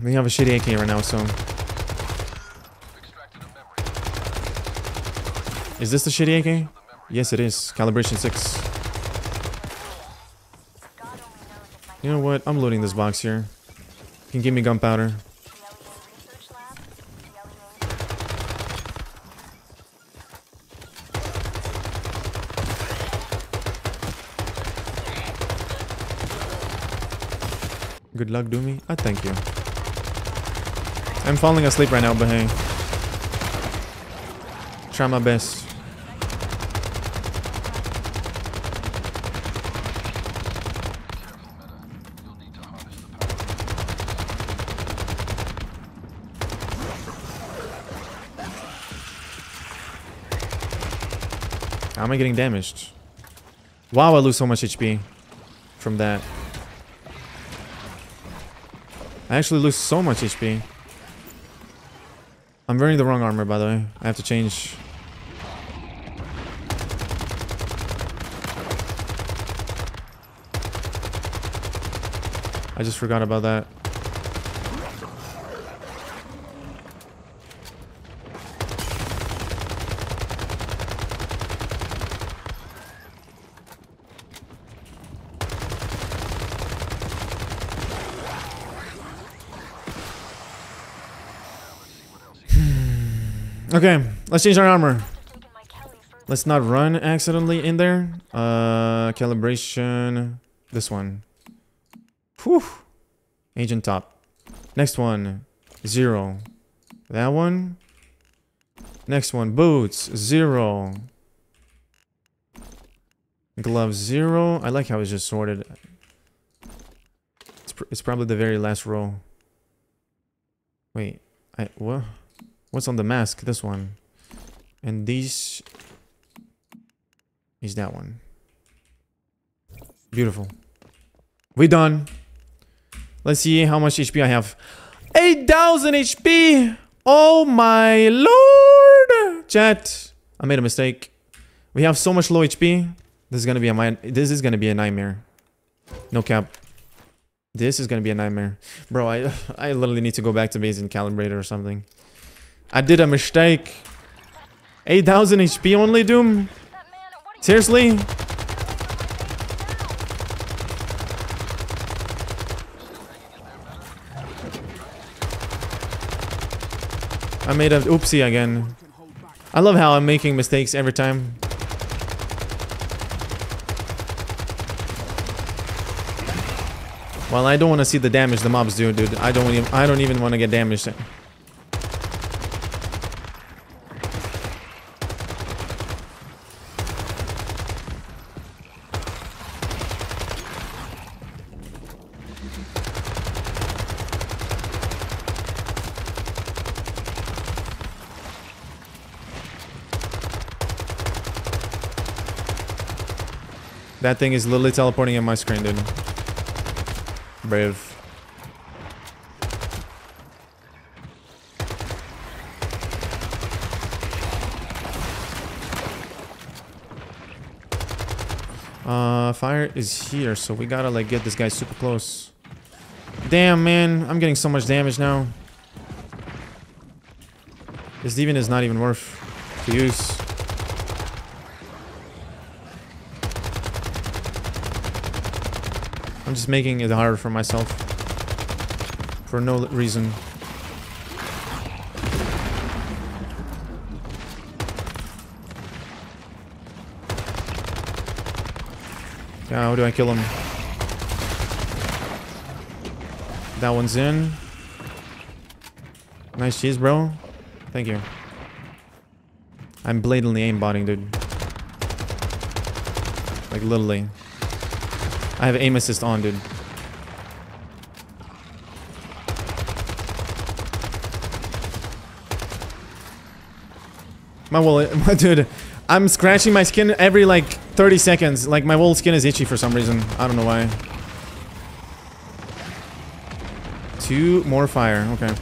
We have a shitty AK right now, so... Is this the shitty AK? Yes, it is. Calibration 6. You know what? I'm loading this box here. You can give me gunpowder. Good luck, Doomy. I thank you. I'm falling asleep right now, but hey. Try my best. How am I getting damaged? Wow, I lose so much HP from that. I actually lose so much HP. I'm wearing the wrong armor, by the way. I have to change. I just forgot about that. Okay, let's change our armor. Let's not run accidentally in there. Uh, calibration. This one. Whew. Agent top. Next one. Zero. That one. Next one. Boots. Zero. Gloves. Zero. I like how it's just sorted. It's, pr it's probably the very last row. Wait. I... What? What's on the mask? This one. And these... Is that one. Beautiful. We done. Let's see how much HP I have. 8,000 HP! Oh my lord! Chat. I made a mistake. We have so much low HP. This is gonna be a this is gonna be a nightmare. No cap. This is gonna be a nightmare. Bro, I I literally need to go back to base and calibrate or something. I did a mistake. 8,000 HP only, Doom? Seriously? I made a oopsie again. I love how I'm making mistakes every time. Well, I don't want to see the damage the mobs do, dude. I don't even I don't even want to get damaged. That thing is literally teleporting in my screen, dude. Brave. Uh, fire is here, so we gotta like get this guy super close. Damn, man, I'm getting so much damage now. This demon is not even worth to use. I'm just making it harder for myself. For no reason. Yeah, how do I kill him? That one's in. Nice cheese, bro. Thank you. I'm blatantly aimbotting, dude. Like, literally. I have aim assist on, dude. My wall, dude, I'm scratching my skin every like 30 seconds. Like my whole skin is itchy for some reason. I don't know why. Two more fire. Okay.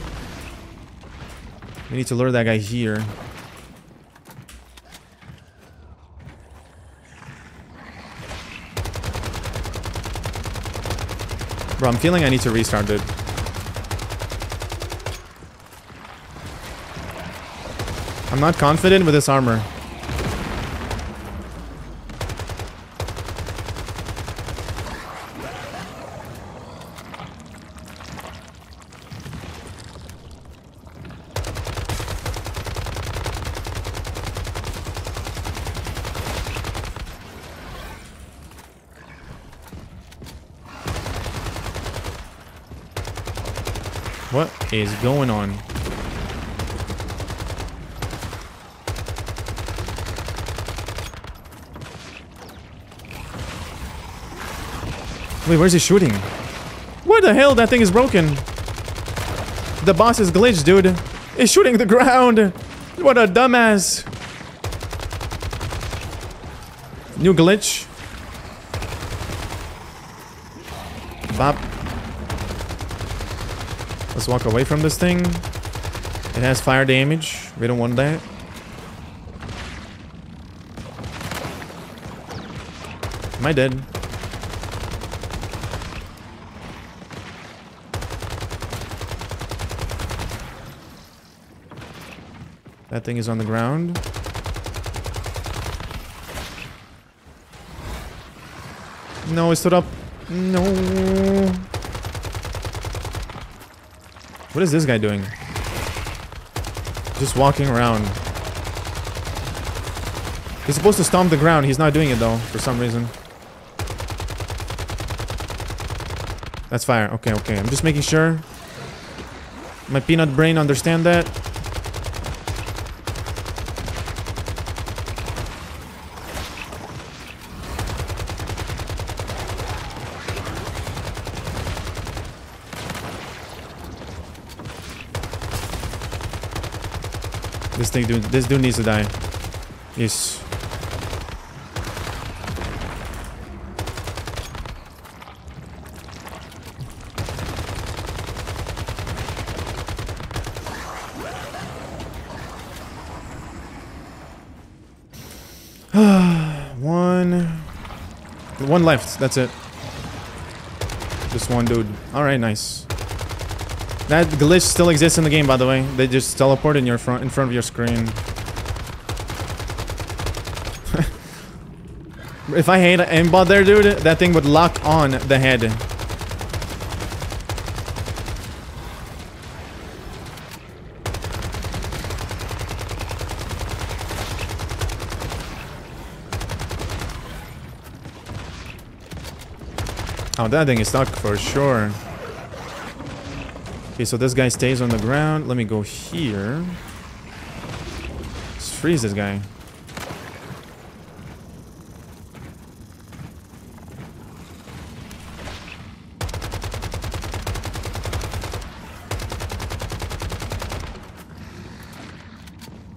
We need to lure that guy here. Bro, I'm feeling I need to restart, dude. I'm not confident with this armor. Is going on? Wait, where's he shooting? What the hell? That thing is broken. The boss is glitched, dude. He's shooting the ground. What a dumbass. New glitch. Bop. Let's walk away from this thing. It has fire damage. We don't want that. Am I dead? That thing is on the ground. No, it stood up. No. What is this guy doing? Just walking around. He's supposed to stomp the ground. He's not doing it though, for some reason. That's fire. Okay, okay. I'm just making sure. My peanut brain understand that. Thing, dude, this dude needs to die. Yes. one. One left. That's it. Just one dude. Alright, nice. That glitch still exists in the game, by the way. They just teleport in your front in front of your screen. if I hate an aimbot there, dude, that thing would lock on the head. Oh, that thing is stuck for sure. Okay, so this guy stays on the ground. Let me go here. Let's freeze this guy.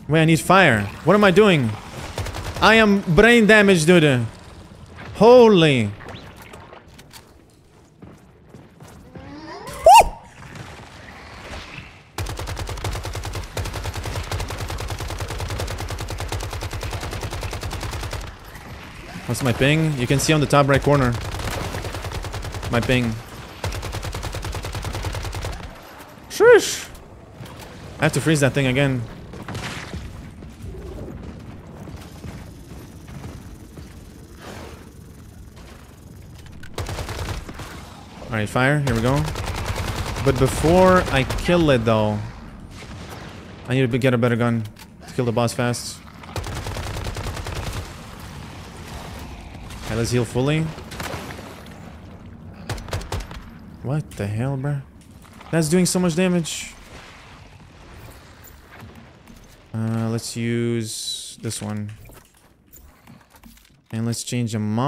Wait, I need fire. What am I doing? I am brain damaged, dude. Holy. My ping? You can see on the top right corner. My ping. Shush! I have to freeze that thing again. Alright, fire. Here we go. But before I kill it, though, I need to get a better gun to kill the boss fast. Okay, let's heal fully. What the hell, bro? That's doing so much damage. Uh, let's use this one. And let's change a mod.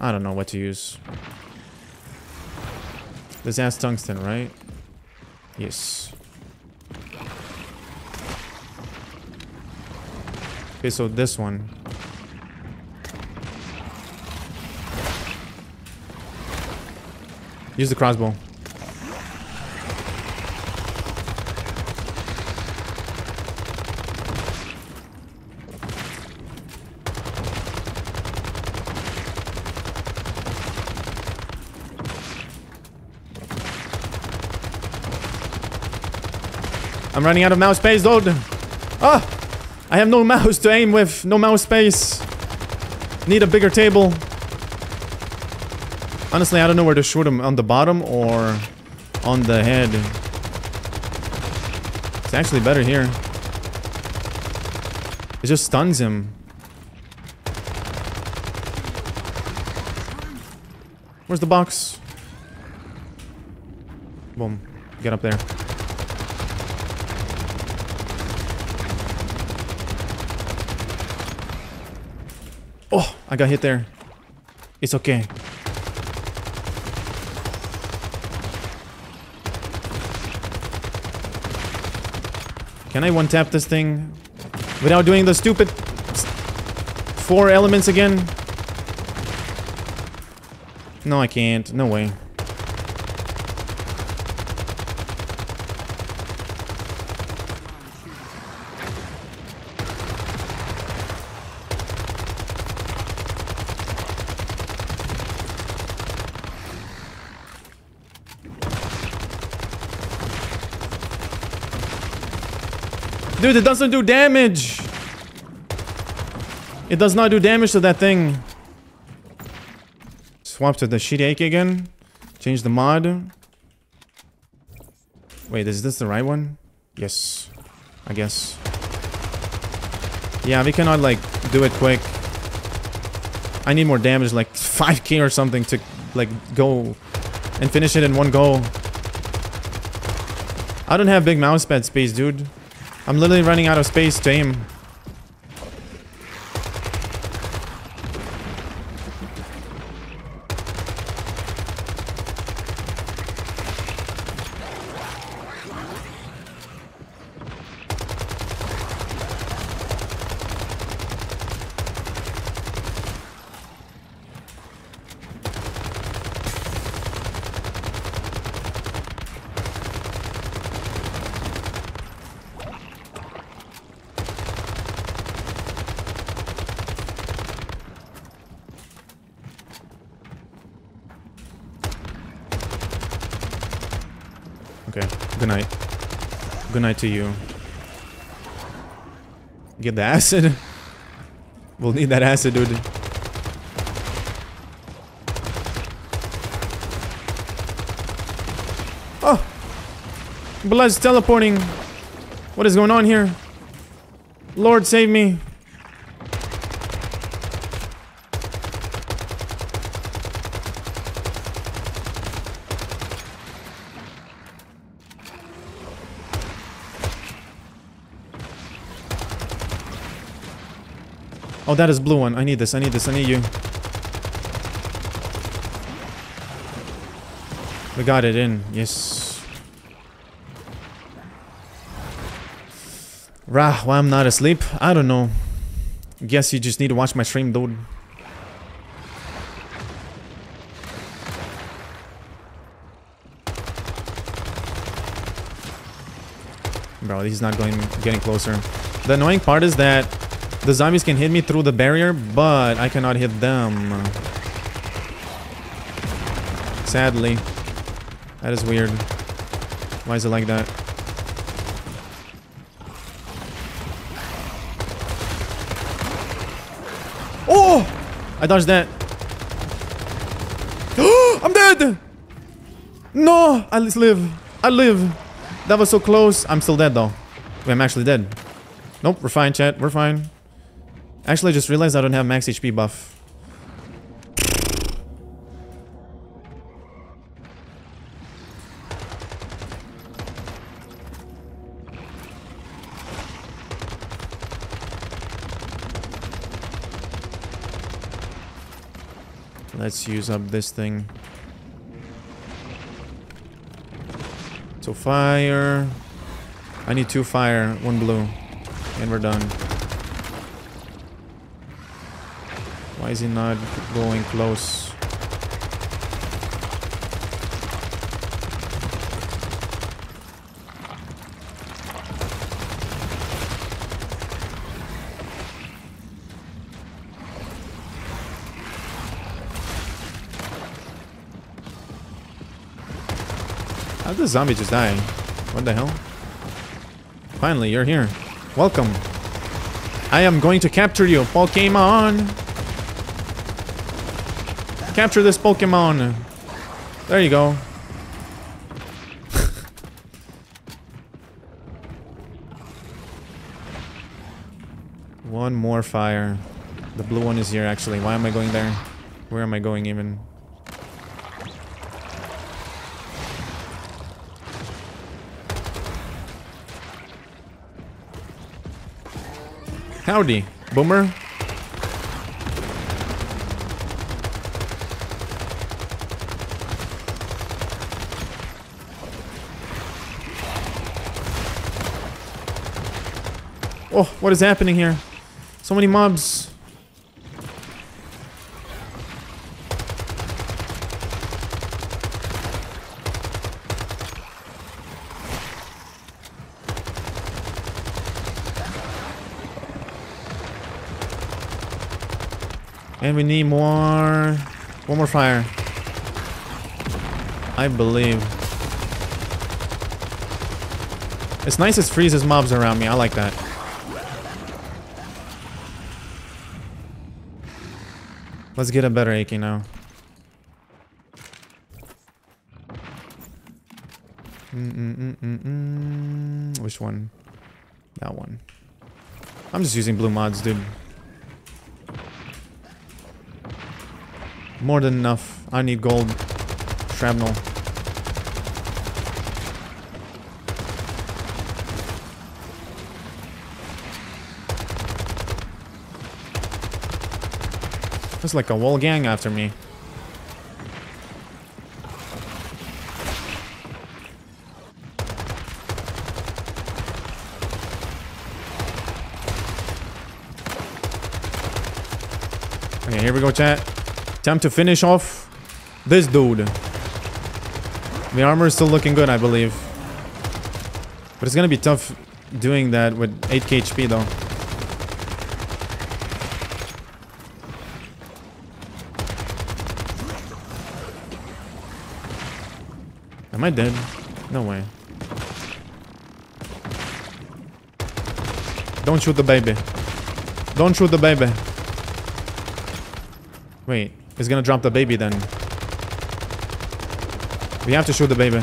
I don't know what to use. This has tungsten, right? Yes. Okay, so this one. Use the crossbow. I'm running out of mouse space, dude. Ah! I have no mouse to aim with. No mouse space. Need a bigger table. Honestly, I don't know where to shoot him. On the bottom or on the head. It's actually better here. It just stuns him. Where's the box? Boom. Get up there. Oh, I got hit there. It's okay. Can I one-tap this thing without doing the stupid four elements again? No, I can't. No way. Dude, it doesn't do damage. It does not do damage to that thing. Swap to the Shirieki again. Change the mod. Wait, is this the right one? Yes. I guess. Yeah, we cannot, like, do it quick. I need more damage, like 5k or something to, like, go and finish it in one go. I don't have big mouse pad space, dude. I'm literally running out of space to aim. Okay. Good night. Night to you. Get the acid. We'll need that acid, dude. Oh! Blood's teleporting. What is going on here? Lord, save me. Oh, that is blue one. I need this. I need this. I need you. We got it in. Yes. Rah, why I'm not asleep? I don't know. Guess you just need to watch my stream, dude. Bro, he's not going getting closer. The annoying part is that the zombies can hit me through the barrier, but I cannot hit them. Sadly. That is weird. Why is it like that? Oh! I dodged that. I'm dead! No! I live. I live. That was so close. I'm still dead though. I'm actually dead. Nope, we're fine, chat. We're fine. Actually, I just realized I don't have max HP buff. Let's use up this thing. So fire. I need two fire, one blue. And we're done. Why is he not going close? How's the zombie just dying? What the hell? Finally, you're here. Welcome. I am going to capture you, Pokemon. Capture this Pokemon. There you go. one more fire. The blue one is here, actually. Why am I going there? Where am I going, even? Howdy, Boomer. Oh, what is happening here? So many mobs. And we need more... One more fire. I believe. It's nice it freezes mobs around me. I like that. Let's get a better AK now. Mm -mm -mm Which one? That one. I'm just using blue mods, dude. More than enough. I need gold. Shrapnel. Like a whole gang after me. Okay, here we go, chat. Time to finish off this dude. The armor is still looking good, I believe. But it's gonna be tough doing that with 8k HP, though. Am I dead? No way. Don't shoot the baby. Don't shoot the baby. Wait. He's gonna drop the baby then. We have to shoot the baby.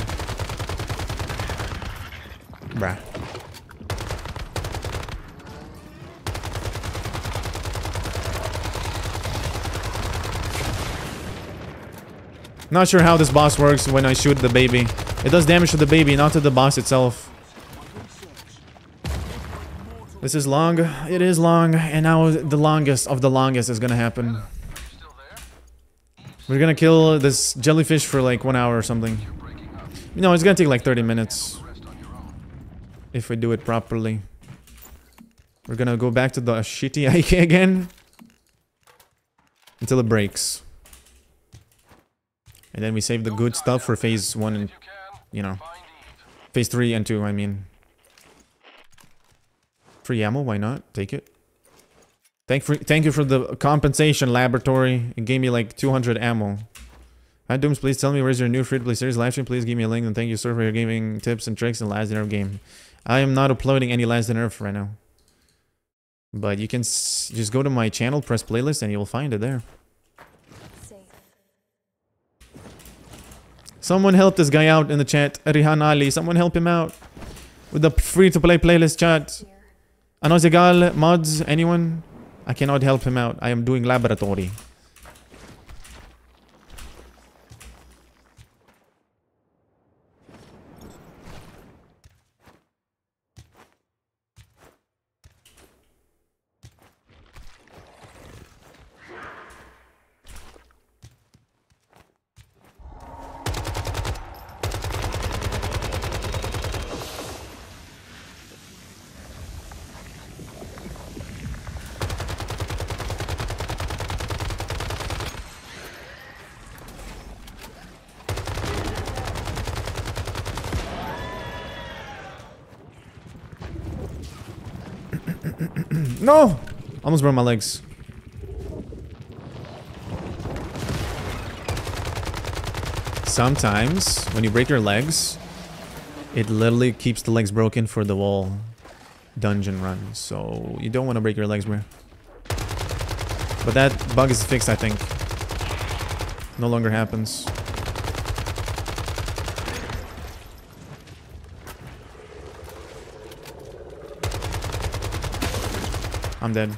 Not sure how this boss works when I shoot the baby. It does damage to the baby, not to the boss itself. This is long. It is long. And now the longest of the longest is gonna happen. We're gonna kill this jellyfish for like one hour or something. No, it's gonna take like 30 minutes. If we do it properly. We're gonna go back to the shitty AK again. Until it breaks. And then we save the good stuff for phase 1 and, you know. Phase 3 and 2, I mean. Free ammo, why not? Take it. Thank for thank you for the compensation laboratory. It gave me like 200 ammo. Hi Dooms, please tell me where's your new free-to-play series live stream. Please give me a link and thank you sir for your gaming tips and tricks in Last Dinner game. I am not uploading any Last Dinner right now. But you can just go to my channel, press playlist, and you'll find it there. Someone help this guy out in the chat. Rihan Ali, someone help him out. With the free-to-play playlist chat. Anozigal, mods, anyone? I cannot help him out. I am doing laboratory. No! Almost broke my legs. Sometimes, when you break your legs, it literally keeps the legs broken for the wall. dungeon run, so you don't want to break your legs, bro. But that bug is fixed, I think. No longer happens. I'm dead.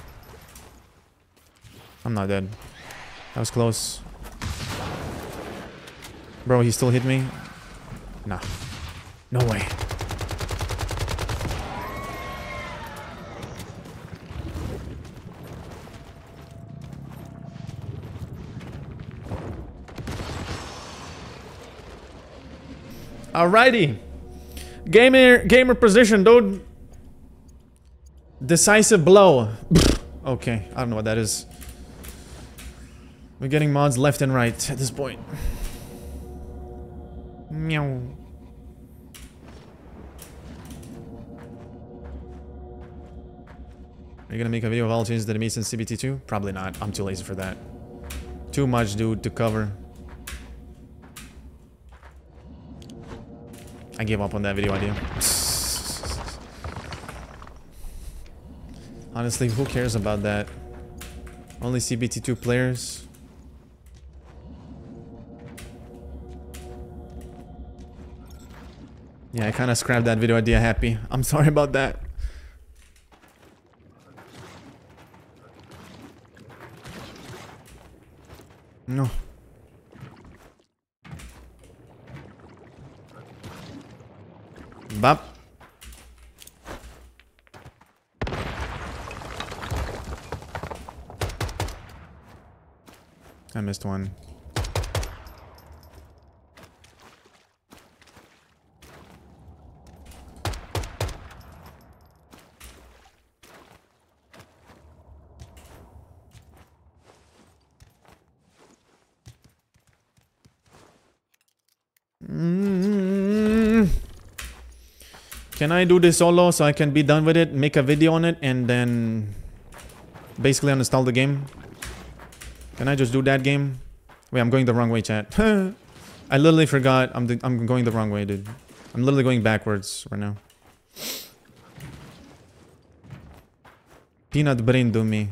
I'm not dead. That was close. Bro, he still hit me? Nah. No way. Alrighty. Gamer gamer position, dude. Decisive blow. okay, I don't know what that is. We're getting mods left and right at this point. Meow. Are you gonna make a video of all changes that I made since CBT2? Probably not. I'm too lazy for that. Too much, dude, to cover. I gave up on that video idea. Honestly, who cares about that? Only CBT2 players. Yeah, I kind of scrapped that video idea happy. I'm sorry about that. No. Bop. I missed one. Mm. Can I do this solo so I can be done with it, make a video on it, and then basically uninstall the game? Can I just do that game? Wait, I'm going the wrong way, chat. I literally forgot I'm, the, I'm going the wrong way, dude. I'm literally going backwards right now. Peanut brain do me.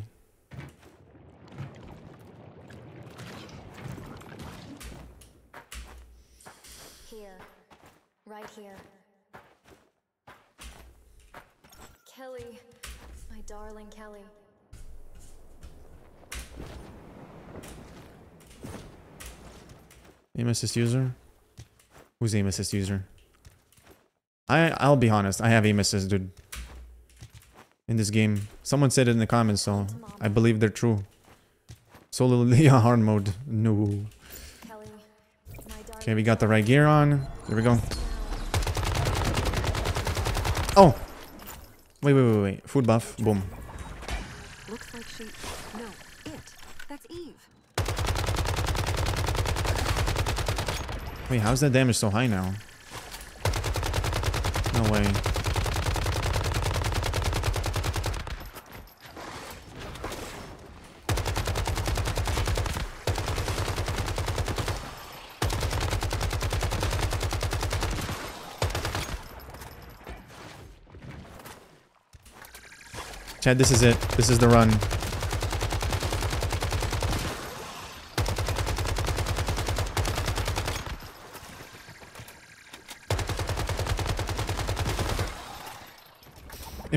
Here. Right here. Kelly. My darling Kelly. Aim assist user? Who's aim assist user? I I'll be honest, I have aim assist, dude. In this game. Someone said it in the comments, so I believe they're true. Solo Lea hard mode. No. Okay, we got the right gear on. There we go. Oh! Wait, wait, wait, wait. Food buff. Boom. Looks like she. No, it. That's Eve. Wait, how's that damage so high now? No way. Chad, this is it. This is the run.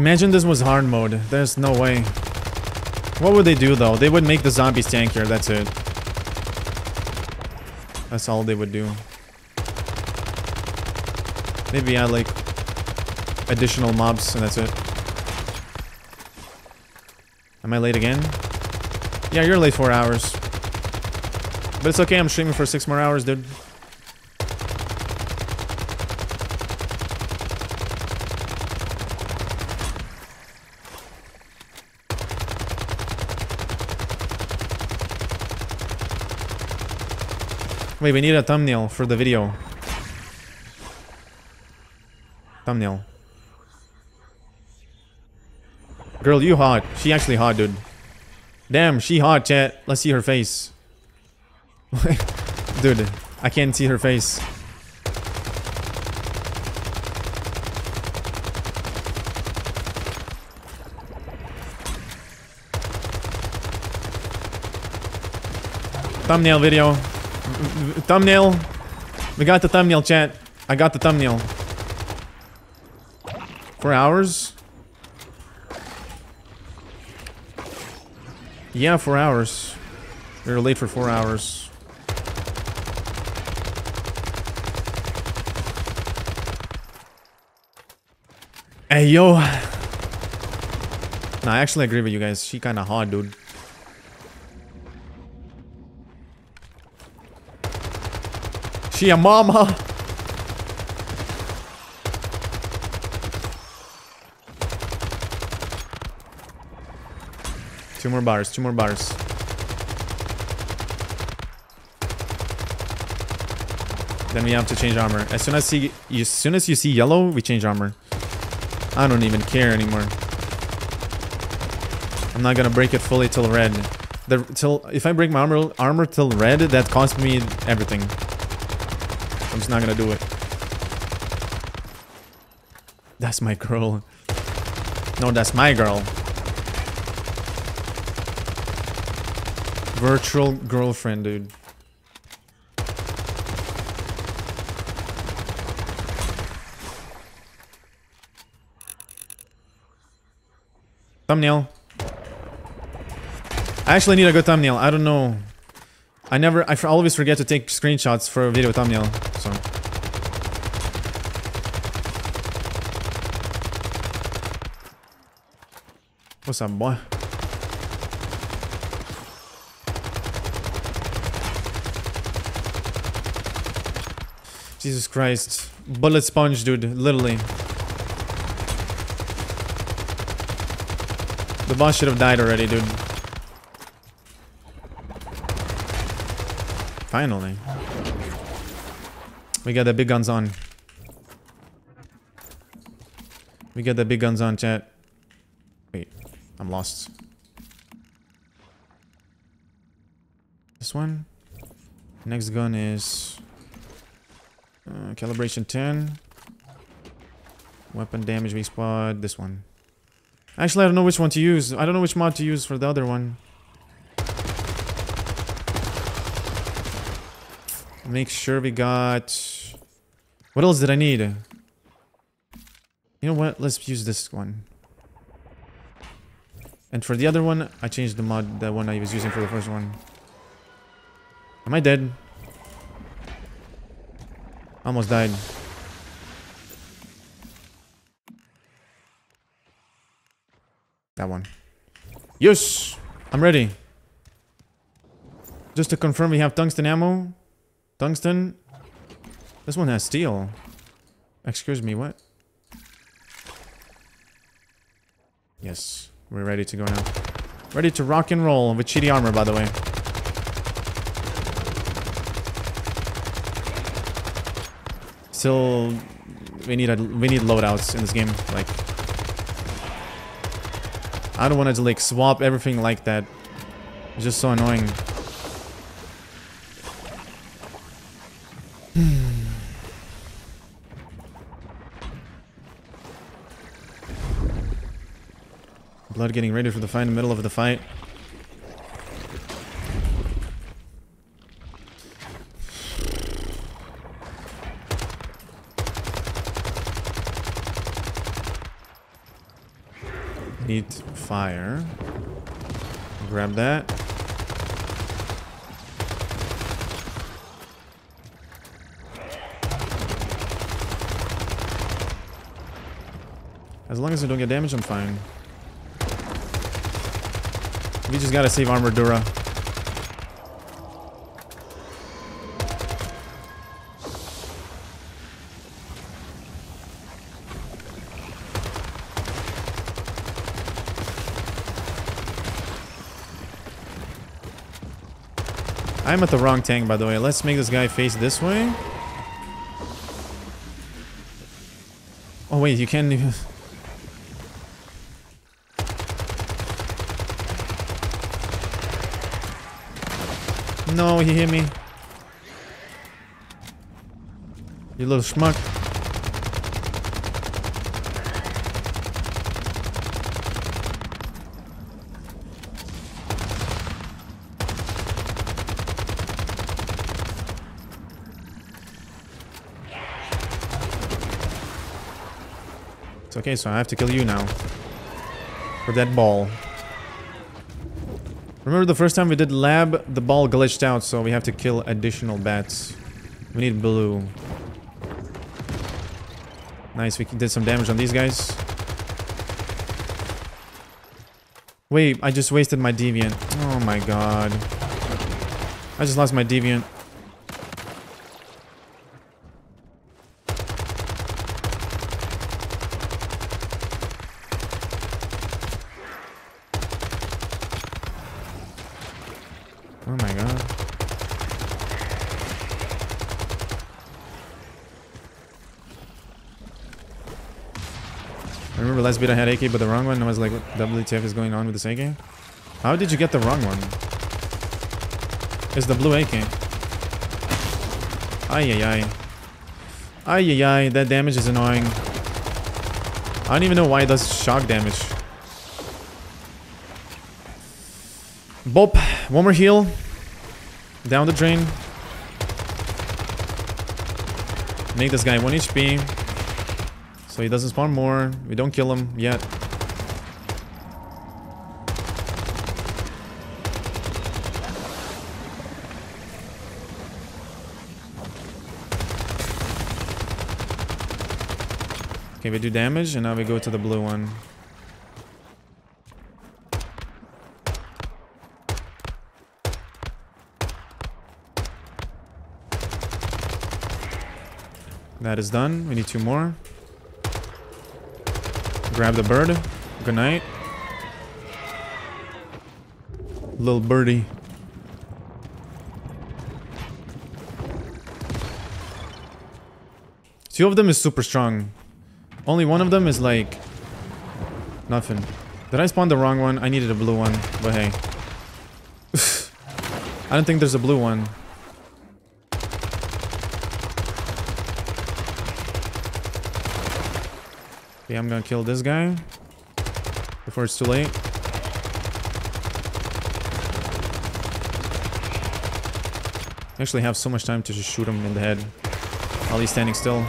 Imagine this was hard mode. There's no way. What would they do though? They would make the zombies tankier, that's it. That's all they would do. Maybe add like additional mobs and that's it. Am I late again? Yeah, you're late four hours. But it's okay, I'm streaming for six more hours, dude. Wait, we need a thumbnail for the video. Thumbnail. Girl, you hot. She actually hot, dude. Damn, she hot, chat. Let's see her face. dude, I can't see her face. Thumbnail video. Thumbnail. We got the thumbnail, chat. I got the thumbnail. Four hours? Yeah, four hours. We were late for four hours. Hey, yo. Nah, I actually agree with you guys. She kinda hot, dude. She a mama. Two more bars, two more bars. Then we have to change armor. As soon as see, as soon as you see yellow, we change armor. I don't even care anymore. I'm not gonna break it fully till red. The till if I break my armor armor till red, that costs me everything. I'm just not gonna do it. That's my girl. No, that's my girl. Virtual girlfriend, dude. Thumbnail. I actually need a good thumbnail. I don't know. I never, I always forget to take screenshots for a video thumbnail. So. What's up, boy? Jesus Christ. Bullet sponge, dude. Literally. The boss should have died already, dude. Finally. We got the big guns on. We got the big guns on, chat. Lost. This one. Next gun is uh, calibration 10. Weapon damage respawn. This one. Actually, I don't know which one to use. I don't know which mod to use for the other one. Make sure we got... What else did I need? You know what? Let's use this one. And for the other one, I changed the mod, the one I was using for the first one. Am I dead? Almost died. That one. Yes! I'm ready. Just to confirm we have tungsten ammo. Tungsten. This one has steel. Excuse me, what? Yes, we're ready to go now. Ready to rock and roll with cheaty armor, by the way. Still, we need a we need loadouts in this game. Like, I don't want to like swap everything like that. It's just so annoying. Getting ready for the fight in the middle of the fight. Need fire. Grab that. As long as I don't get damaged, I'm fine. We just gotta save Armadura. I'm at the wrong tank, by the way. Let's make this guy face this way. Oh, wait, you can't even... No, he hit me. You little schmuck. It's okay, so I have to kill you now. For that ball. Remember the first time we did lab, the ball glitched out, so we have to kill additional bats. We need blue. Nice, we did some damage on these guys. Wait, I just wasted my deviant. Oh my god. I just lost my deviant. Oh my god. I had AK but the wrong one. I was like, what WTF is going on with this AK? How did you get the wrong one? It's the blue AK. Ay ay ay. Ay ay ay, that damage is annoying. I don't even know why it does shock damage. Bop, one more heal. Down the drain. Make this guy 1 HP. So he doesn't spawn more. We don't kill him yet. Okay, we do damage, and now we go to the blue one. That is done. We need two more. Grab the bird. Good night. Little birdie. Two of them is super strong. Only one of them is like... Nothing. Did I spawn the wrong one? I needed a blue one, but hey. I don't think there's a blue one. Okay, I'm gonna kill this guy. Before it's too late. I actually have so much time to just shoot him in the head. While he's standing still.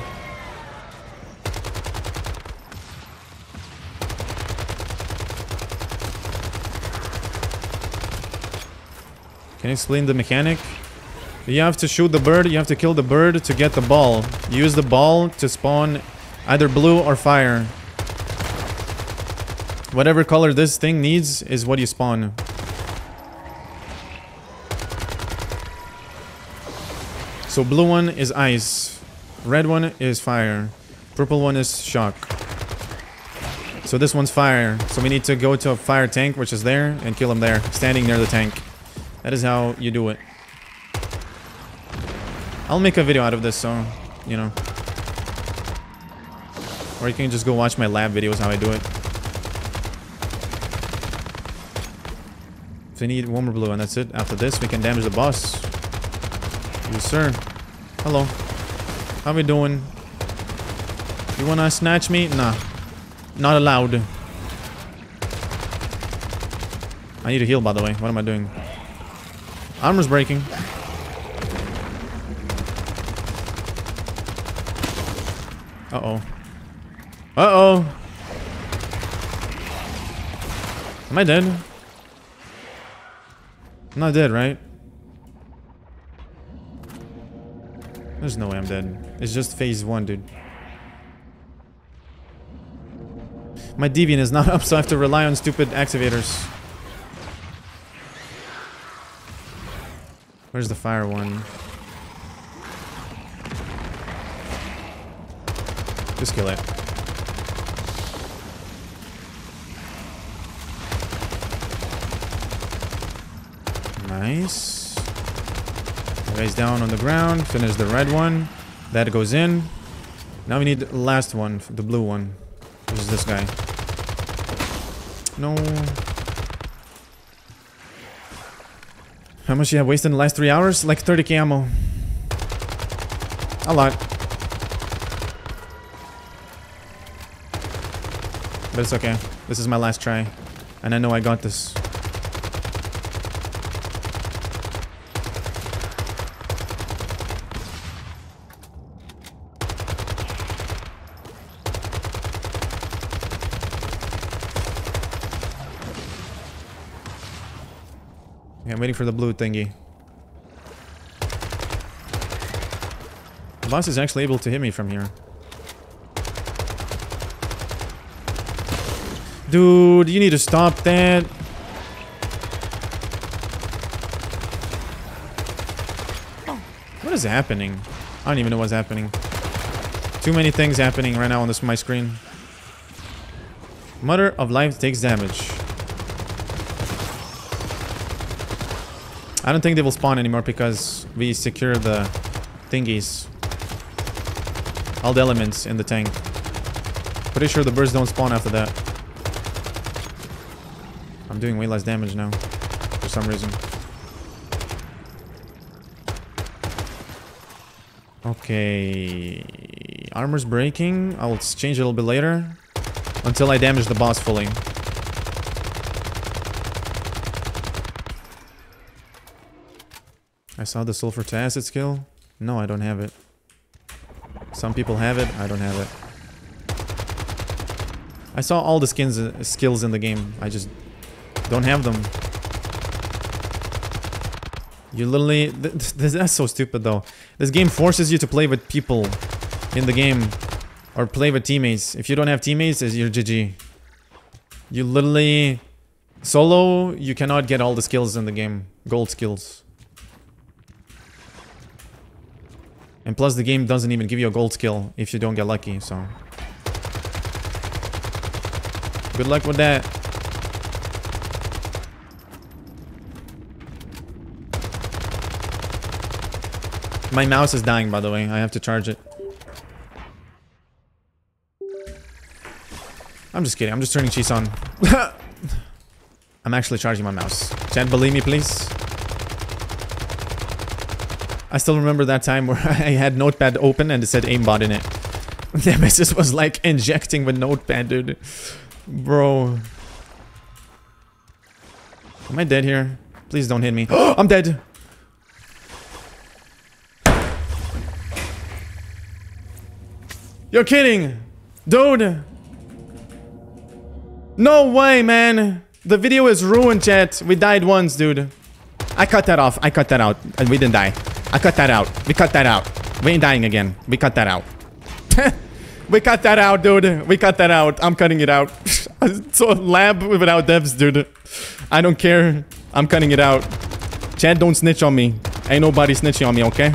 Can you explain the mechanic? You have to shoot the bird, you have to kill the bird to get the ball. Use the ball to spawn either blue or fire. Whatever color this thing needs is what you spawn. So blue one is ice. Red one is fire. Purple one is shock. So this one's fire. So we need to go to a fire tank, which is there, and kill him there, standing near the tank. That is how you do it. I'll make a video out of this, so, you know. Or you can just go watch my lab videos how I do it. If we need one more blue and that's it. After this, we can damage the boss. Yes, sir. Hello. How we doing? You wanna snatch me? Nah. Not allowed. I need to heal, by the way. What am I doing? Armor's breaking. Uh-oh. Uh-oh. Am I dead? I'm not dead, right? There's no way I'm dead. It's just phase one, dude. My deviant is not up, so I have to rely on stupid activators. Where's the fire one? Just kill it. Nice. Guys down on the ground. Finish the red one. That goes in. Now we need the last one, the blue one. Which is this guy. No. How much you have wasted in the last three hours? Like 30k ammo. A lot. But it's okay. This is my last try. And I know I got this. For the blue thingy. The boss is actually able to hit me from here. Dude, you need to stop that. What is happening? I don't even know what's happening. Too many things happening right now on this my screen. Mother of Life takes damage. I don't think they will spawn anymore because we secure the thingies. All the elements in the tank. Pretty sure the birds don't spawn after that. I'm doing way less damage now. For some reason. Okay. Armor's breaking. I'll change a little bit later. Until I damage the boss fully. Saw the sulfur to acid skill. No, I don't have it. Some people have it. I don't have it. I saw all the skins uh, skills in the game. I just don't have them. You literally... Th th that's so stupid though. This game forces you to play with people in the game. Or play with teammates. If you don't have teammates, you're GG. You literally... Solo, you cannot get all the skills in the game. Gold skills. And plus the game doesn't even give you a gold skill if you don't get lucky, so... Good luck with that. My mouse is dying, by the way. I have to charge it. I'm just kidding. I'm just turning cheese on. I'm actually charging my mouse. Chat, believe me, please. I still remember that time where I had Notepad open and it said aimbot in it. Message was like injecting with Notepad, dude. Bro. Am I dead here? Please don't hit me. I'm dead. You're kidding. Dude. No way, man. The video is ruined, chat. We died once, dude. I cut that off. I cut that out. And we didn't die. I cut that out. We cut that out. We ain't dying again. We cut that out. we cut that out, dude. We cut that out. I'm cutting it out. so lab without devs, dude. I don't care. I'm cutting it out. Chad, don't snitch on me. Ain't nobody snitching on me, okay?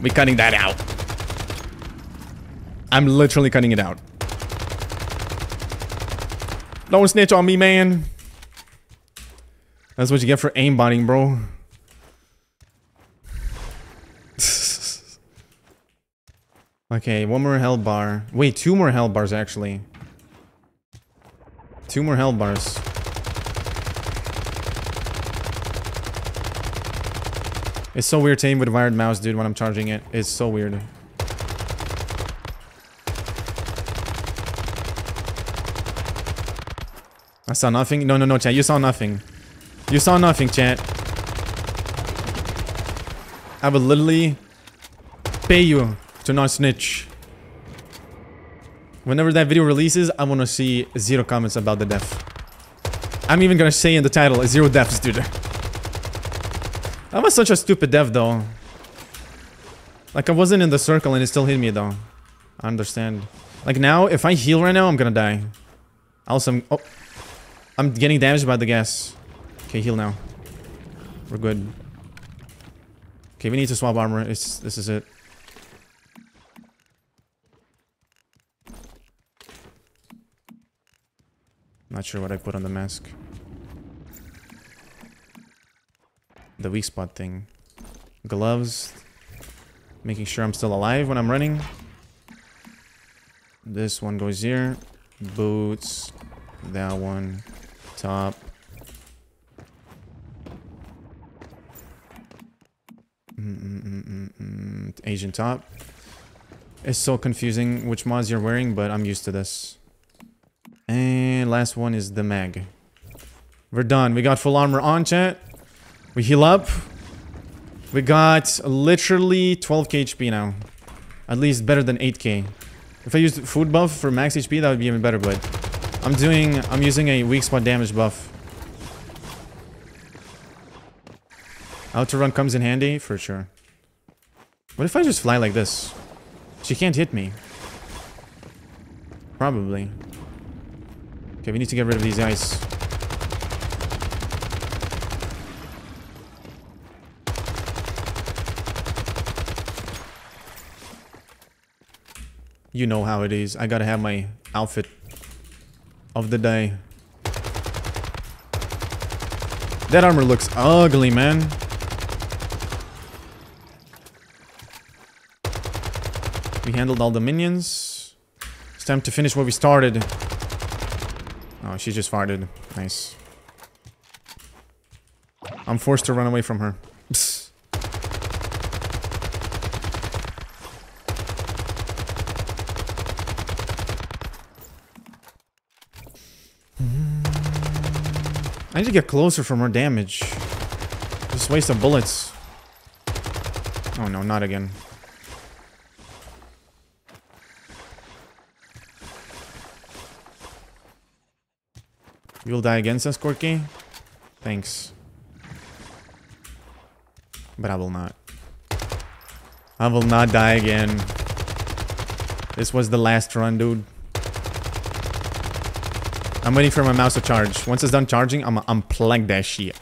We cutting that out. I'm literally cutting it out. Don't snitch on me, man. That's what you get for aimbotting, bro. Okay, one more health bar. Wait, two more health bars, actually. Two more health bars. It's so weird taking with wired mouse, dude, when I'm charging it. It's so weird. I saw nothing. No, no, no, chat. You saw nothing. You saw nothing, chat. I will literally pay you to not snitch. Whenever that video releases, I want to see zero comments about the death. I'm even gonna say in the title, zero deaths, dude. That was such a stupid death, though. Like, I wasn't in the circle and it still hit me, though. I understand. Like, now, if I heal right now, I'm gonna die. Also, I'm... Oh. I'm getting damaged by the gas. Okay, heal now. We're good. Okay, we need to swap armor. It's, this is it. Not sure what I put on the mask. The weak spot thing. Gloves. Making sure I'm still alive when I'm running. This one goes here. Boots. That one. Top. Asian top. It's so confusing which mods you're wearing, but I'm used to this. And last one is the mag. We're done. We got full armor on, chat. We heal up. We got literally 12k HP now. At least better than 8k. If I used food buff for max HP, that would be even better, but... I'm doing... I'm using a weak spot damage buff. Outer run comes in handy for sure. What if I just fly like this? She can't hit me. Probably. Okay, we need to get rid of these guys. You know how it is. I gotta have my outfit of the day. That armor looks ugly, man. We handled all the minions. It's time to finish what we started. Oh, she just farted. Nice. I'm forced to run away from her. Psst. I need to get closer for more damage. Just waste of bullets. Oh no, not again. You'll die again, Corky? Thanks. But I will not. I will not die again. This was the last run, dude. I'm waiting for my mouse to charge. Once it's done charging, I'm unplug that shit.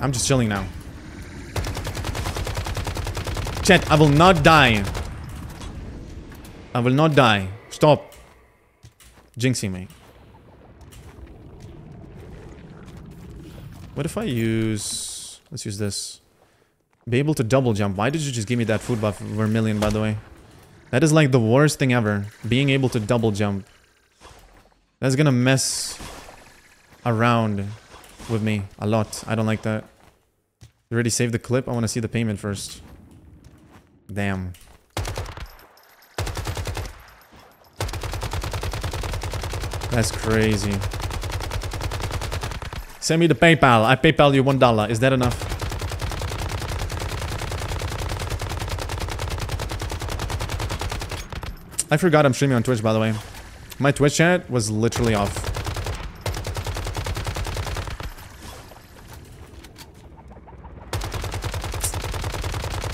I'm just chilling now. Chat, I will not die. I will not die. Stop. Jinxing me. What if I use... Let's use this. Be able to double jump. Why did you just give me that food buff, Vermilion, by the way? That is like the worst thing ever. Being able to double jump. That's gonna mess around with me a lot. I don't like that. You already saved the clip? I want to see the payment first. Damn. That's crazy. Send me the PayPal. I PayPal you one dollar. Is that enough? I forgot I'm streaming on Twitch, by the way. My Twitch chat was literally off.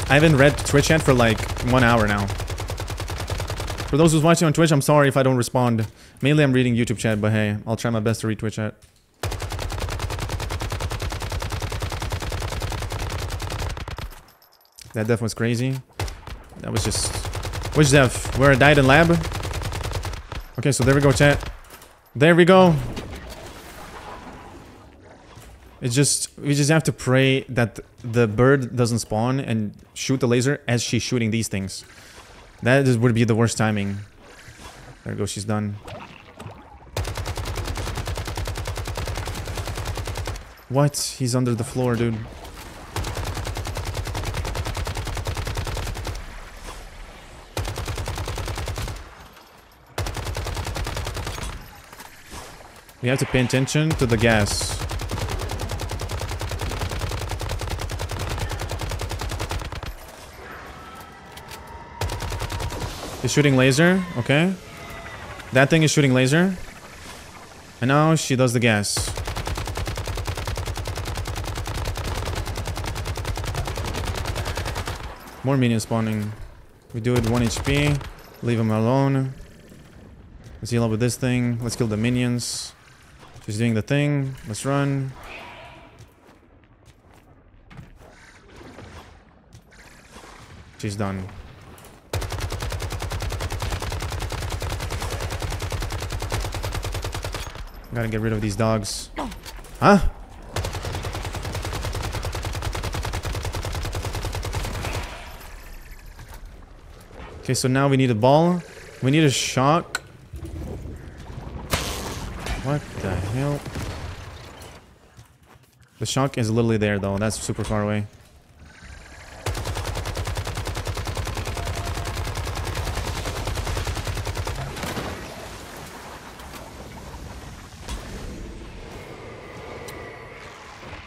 I haven't read Twitch chat for like one hour now. For those who's watching on Twitch, I'm sorry if I don't respond. Mainly I'm reading YouTube chat, but hey, I'll try my best to read Twitch chat. That death was crazy. That was just... Which death? Where I died in lab? Okay, so there we go, chat. There we go. It's just... We just have to pray that the bird doesn't spawn and shoot the laser as she's shooting these things. That would be the worst timing. There we go, she's done. What? He's under the floor, dude. We have to pay attention to the gas. He's shooting laser, okay. That thing is shooting laser. And now she does the gas. More minions spawning. We do it 1 HP. Leave him alone. Let's heal up with this thing. Let's kill the minions. She's doing the thing. Let's run. She's done. Gotta get rid of these dogs. Huh? Okay, so now we need a ball. We need a shock. What the hell? The shock is literally there though. That's super far away.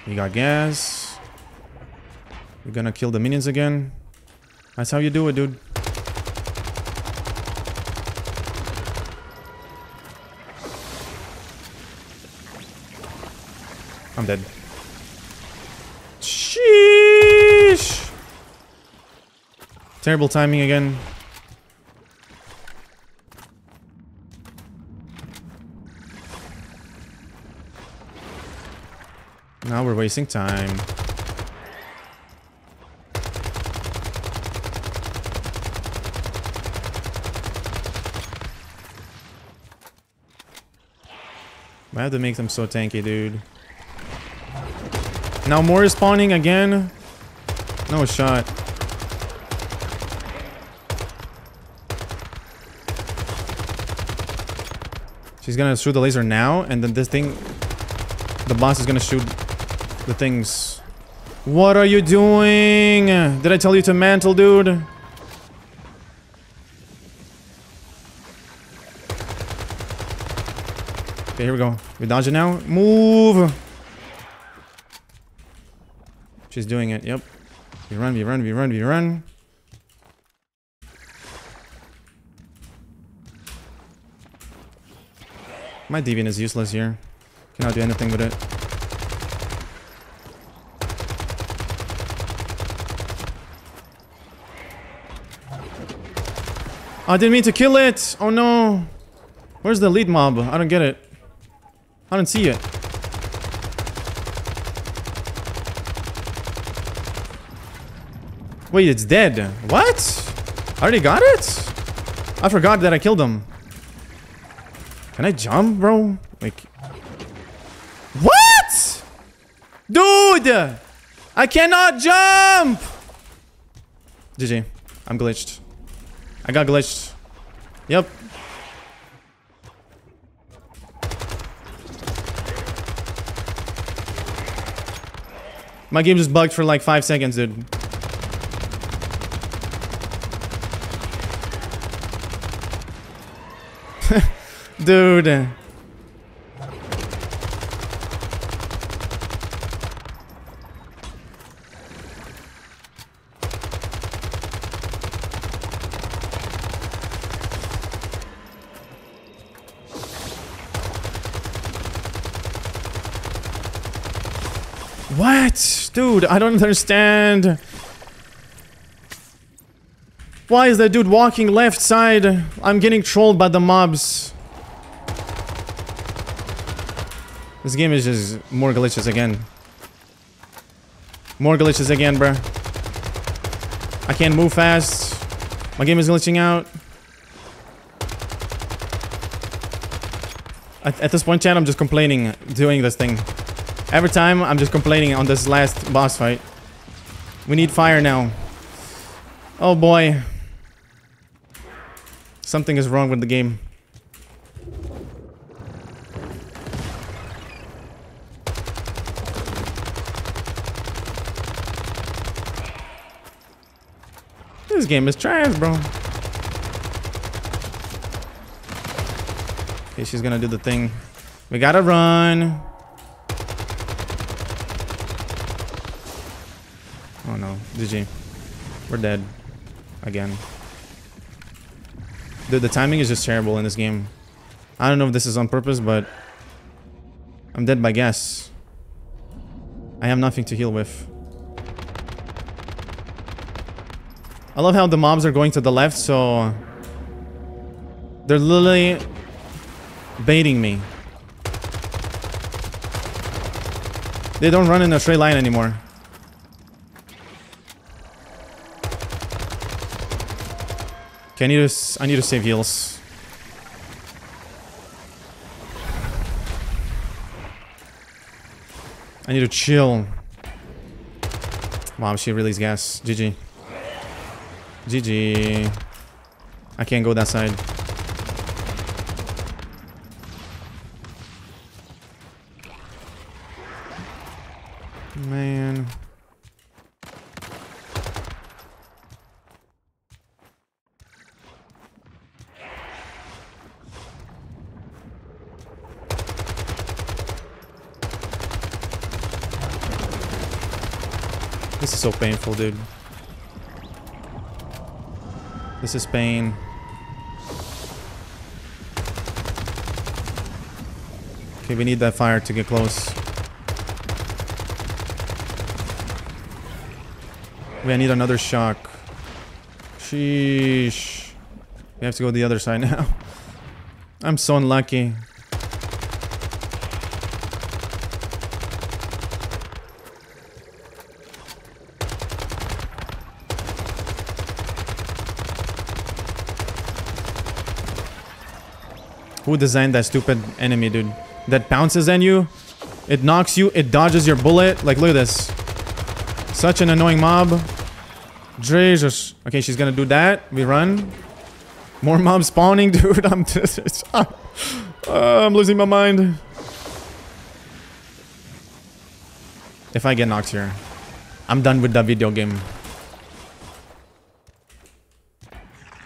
We got gas. We're gonna kill the minions again. That's how you do it, dude. I'm dead. Sheesh. Terrible timing again. Now we're wasting time. I have to make them so tanky, dude. Now more is spawning again. No shot. She's gonna shoot the laser now, and then this thing... The boss is gonna shoot the things. What are you doing? Did I tell you to mantle, dude? Okay, here we go. We dodge it now. Move! She's doing it, yep. We run, we run, we run, we run. My deviant is useless here. Cannot do anything with it. I didn't mean to kill it! Oh no! Where's the lead mob? I don't get it. I don't see it. Wait, it's dead. What? I already got it? I forgot that I killed him. Can I jump, bro? Like... What? Dude! I cannot jump! GG. I'm glitched. I got glitched. Yep. My game just bugged for like five seconds, dude. dude. What? Dude, I don't understand. Why is that dude walking left side? I'm getting trolled by the mobs. This game is just more glitches again. More glitches again, bruh. I can't move fast. My game is glitching out. At, at this point, chat, I'm just complaining doing this thing. Every time, I'm just complaining on this last boss fight. We need fire now. Oh boy. Something is wrong with the game. This game is trash, bro. Okay, she's gonna do the thing. We gotta run. Oh no, GG. We're dead. Again. The timing is just terrible in this game. I don't know if this is on purpose, but... I'm dead by guess. I have nothing to heal with. I love how the mobs are going to the left, so... They're literally... Baiting me. They don't run in a straight line anymore. Okay, I need to I need to save heals. I need to chill. Wow, she released gas. GG. GG. I can't go that side. careful, dude. This is Spain. Okay, we need that fire to get close. We need another shock. Sheesh. We have to go the other side now. I'm so unlucky. Who designed that stupid enemy, dude? That bounces on you, it knocks you, it dodges your bullet. Like, look at this. Such an annoying mob. Jesus. Okay, she's gonna do that. We run. More mobs spawning, dude. I'm just... Uh, I'm losing my mind. If I get knocked here, I'm done with that video game.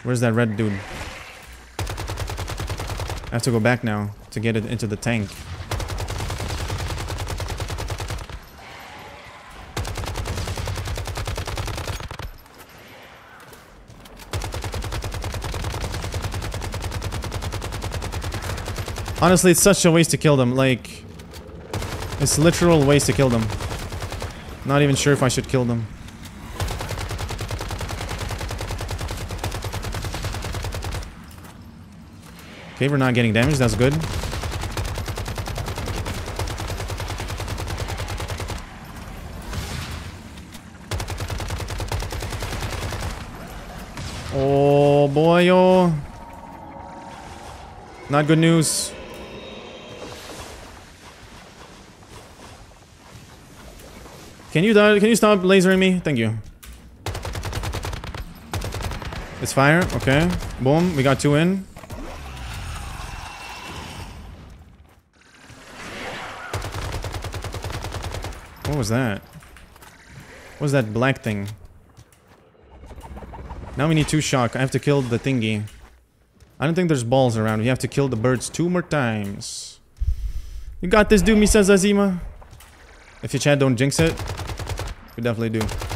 Where's that red dude? I have to go back now to get it into the tank. Honestly, it's such a waste to kill them. Like, it's literal waste to kill them. Not even sure if I should kill them. Okay, we're not getting damaged. That's good. Oh boy, oh. Not good news. Can you die? Can you stop lasering me? Thank you. It's fire. Okay. Boom. We got two in. Was that? What was that black thing? Now we need two shock. I have to kill the thingy. I don't think there's balls around. We have to kill the birds two more times. You got this, dude, Misa Zazima. If your chat don't jinx it, we definitely do.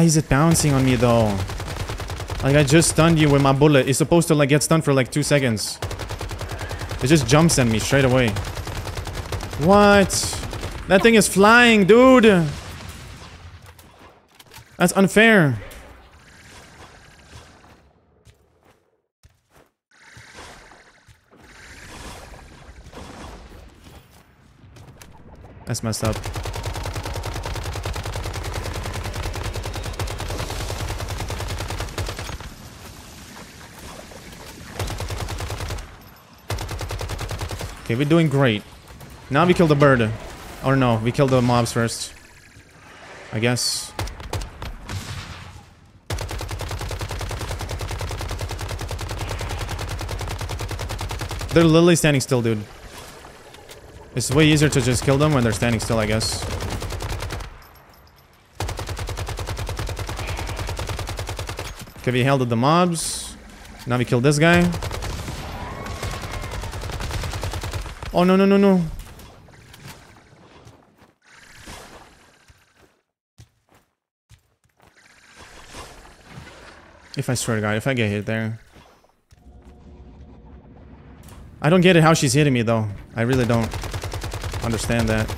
Why is it bouncing on me though? Like I just stunned you with my bullet. It's supposed to like get stunned for like two seconds. It just jumps at me straight away. What? That thing is flying, dude. That's unfair. That's messed up. Okay, we're doing great. Now we kill the bird. Or no, we kill the mobs first. I guess. They're literally standing still, dude. It's way easier to just kill them when they're standing still, I guess. Okay, we held the mobs. Now we kill this guy. Oh, no, no, no, no. If I swear to God, if I get hit there. I don't get it how she's hitting me, though. I really don't understand that.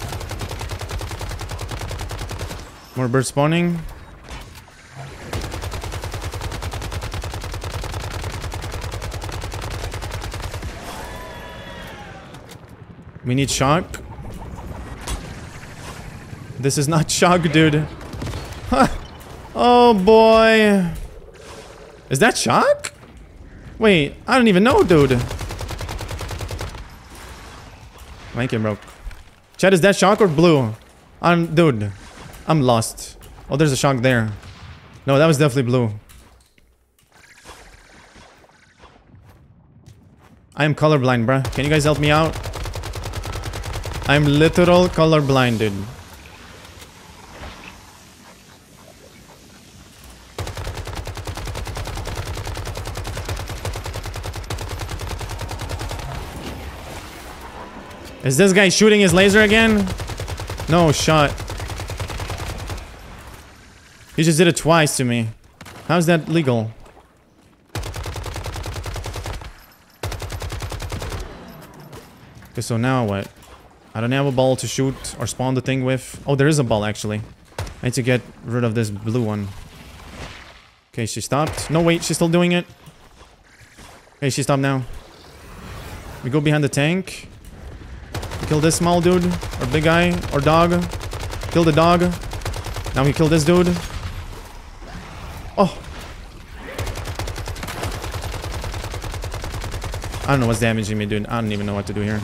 More birds spawning. We need shock. This is not shock, dude. oh boy. Is that shock? Wait, I don't even know, dude. My game broke. Chad, is that shock or blue? I'm, dude. I'm lost. Oh, there's a shock there. No, that was definitely blue. I am colorblind, bruh. Can you guys help me out? I'm literal color blinded. Is this guy shooting his laser again? No shot. He just did it twice to me. How's that legal? Okay, so now what? I don't have a ball to shoot or spawn the thing with. Oh, there is a ball actually. I need to get rid of this blue one. Okay, she stopped. No, wait, she's still doing it. Okay, she stopped now. We go behind the tank. We kill this small dude, or big guy, or dog. Kill the dog. Now we kill this dude. Oh. I don't know what's damaging me, dude. I don't even know what to do here.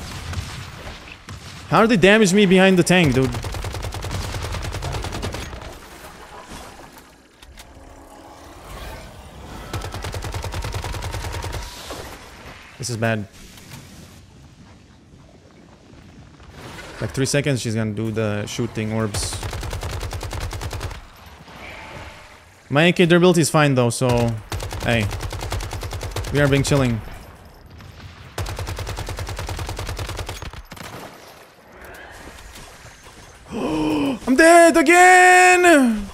How did they damage me behind the tank, dude? This is bad. Like three seconds, she's gonna do the shooting orbs. My AK durability is fine though, so hey, we are being chilling. Dead again!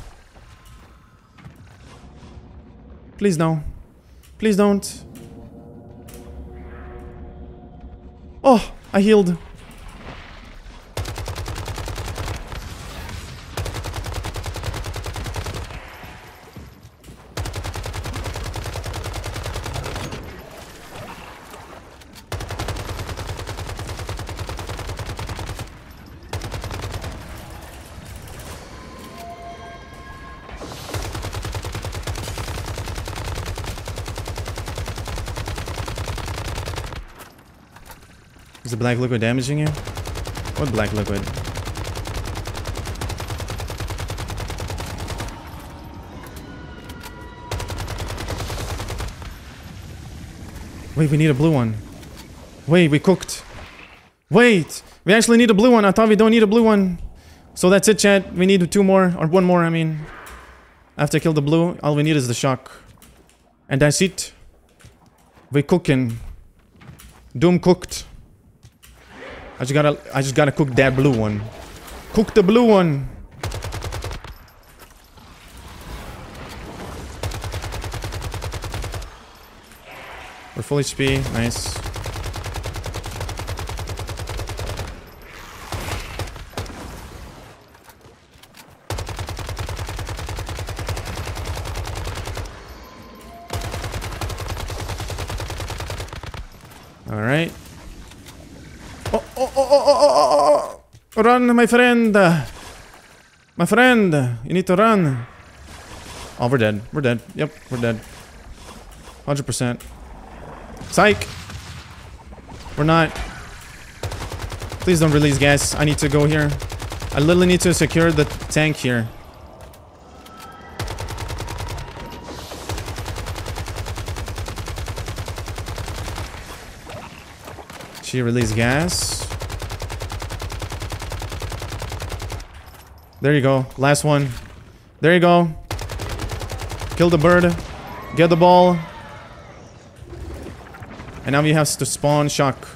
Please no. Please don't. Oh, I healed. Black liquid damaging you? What black liquid? Wait, we need a blue one. Wait, we cooked. Wait, we actually need a blue one. I thought we don't need a blue one. So that's it, chat. We need two more, or one more, I mean. After I kill the blue, all we need is the shock. And that's it. We cooking. Doom cooked. I just gotta, I just gotta cook that blue one. Cook the blue one. We're full HP, nice. All right. Oh, oh, oh, oh, oh, oh, oh. Run, my friend. My friend, you need to run. Oh, we're dead. We're dead. Yep, we're dead. 100%. Psych. We're not. Please don't release gas. I need to go here. I literally need to secure the tank here. She released gas. There you go. Last one. There you go. Kill the bird. Get the ball. And now we have to spawn shock.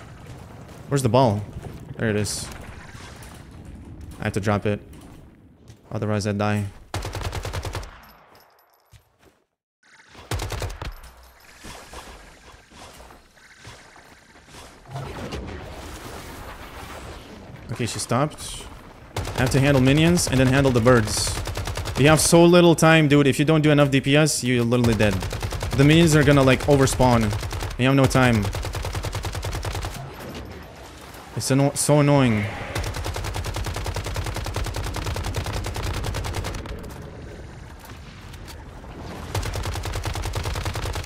Where's the ball? There it is. I have to drop it. Otherwise I die. Okay, she stopped. I have to handle minions and then handle the birds. We have so little time, dude. If you don't do enough DPS, you're literally dead. The minions are gonna like overspawn. We have no time. It's anno so annoying.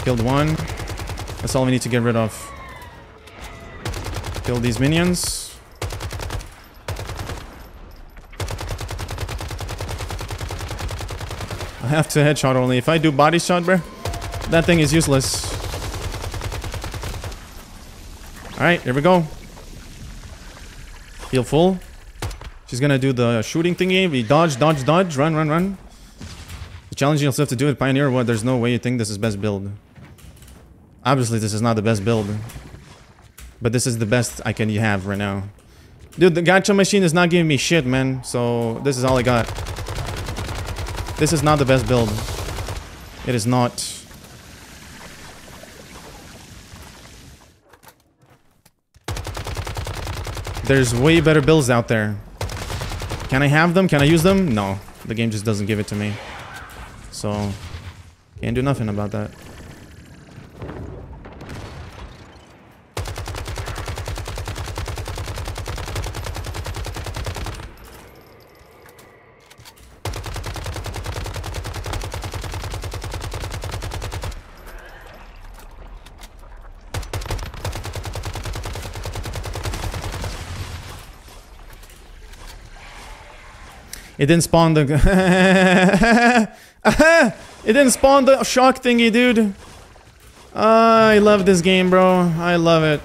Killed one. That's all we need to get rid of. Kill these minions. Have to headshot only. If I do body shot, bro, that thing is useless. Alright, here we go. Heal full. She's gonna do the shooting thingy. We dodge, dodge, dodge, run, run, run. The challenge You challenge have to do it, Pioneer. What? There's no way you think this is best build. Obviously, this is not the best build. But this is the best I can have right now. Dude, the gacha machine is not giving me shit, man. So, this is all I got. This is not the best build. It is not. There's way better builds out there. Can I have them? Can I use them? No. The game just doesn't give it to me. So, can't do nothing about that. It didn't spawn the... it didn't spawn the shock thingy, dude. I love this game, bro. I love it.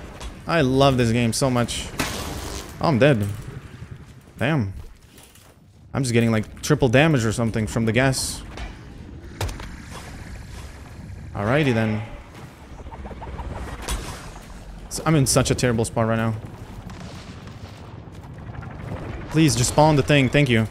I love this game so much. Oh, I'm dead. Damn. I'm just getting like triple damage or something from the gas. Alrighty then. I'm in such a terrible spot right now. Please, just spawn the thing. Thank you.